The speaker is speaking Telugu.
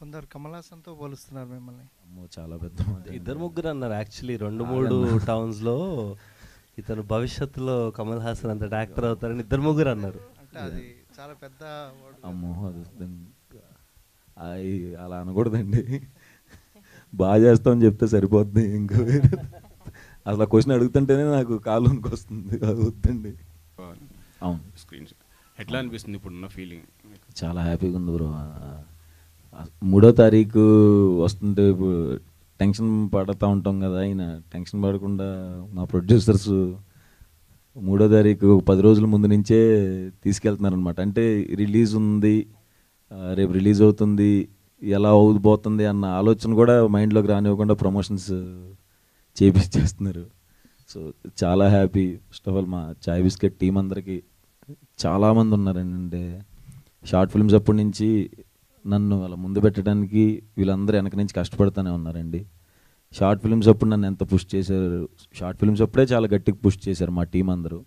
కొందరు కమల్ హాసన్తో పోలుస్తున్నారు మిమ్మల్ని. అమ్మో చాలా పెద్ద. ఇద్దరు ముగ్గురు అన్నారు. యాక్చువల్లీ రెండు మూడు టౌన్స్లో ఇతను భవిష్యత్తులో కమల్ హాసన్ అంత యాక్టర్ అవుతారని ఇద్దరు ముగ్గురు అన్నారు. అంటే అది చాలా పెద్ద. అమ్మో అది అలా అనకూడదండి. బాగా చేస్తామని చెప్తే సరిపోద్ది ఇంకా అసలు క్వశ్చన్ అడుగుతుంటేనే నాకు కాలు వస్తుంది అది వద్దండి. అవును. స్క్రీన్ ఎట్లా అనిపిస్తుంది ఇప్పుడున్న ఫీలింగ్ చాలా హ్యాపీగా ఉంది బ్రో. మూడో తారీఖు వస్తుంటే టెన్షన్ పడతా ఉంటాం కదా ఆయన టెన్షన్ పడకుండా మా ప్రొడ్యూసర్స్ మూడో తారీఖు పది రోజుల ముందు నుంచే తీసుకెళ్తున్నారనమాట అంటే రిలీజ్ ఉంది రేపు రిలీజ్ అవుతుంది ఎలా అవుపోతుంది అన్న ఆలోచన కూడా మైండ్లోకి రానివ్వకుండా ప్రమోషన్స్ చేపించేస్తున్నారు సో చాలా హ్యాపీ. ఫస్ట్ ఆఫ్ ఆల్ మా చాయ్ బిస్కెట్ టీం అందరికీ చాలామంది ఉన్నారండి. అంటే షార్ట్ ఫిల్మ్స్ అప్పటి నుంచి నన్ను అలా ముందు పెట్టడానికి వీళ్ళందరూ వెనక నుంచి కష్టపడుతూనే ఉన్నారండి. షార్ట్ ఫిల్మ్స్ అప్పుడు నన్ను ఎంత పుష్ చేశారు? షార్ట్ ఫిల్మ్స్ అప్పుడే చాలా గట్టిగా పుష్ చేశారు మా టీం అందరూ.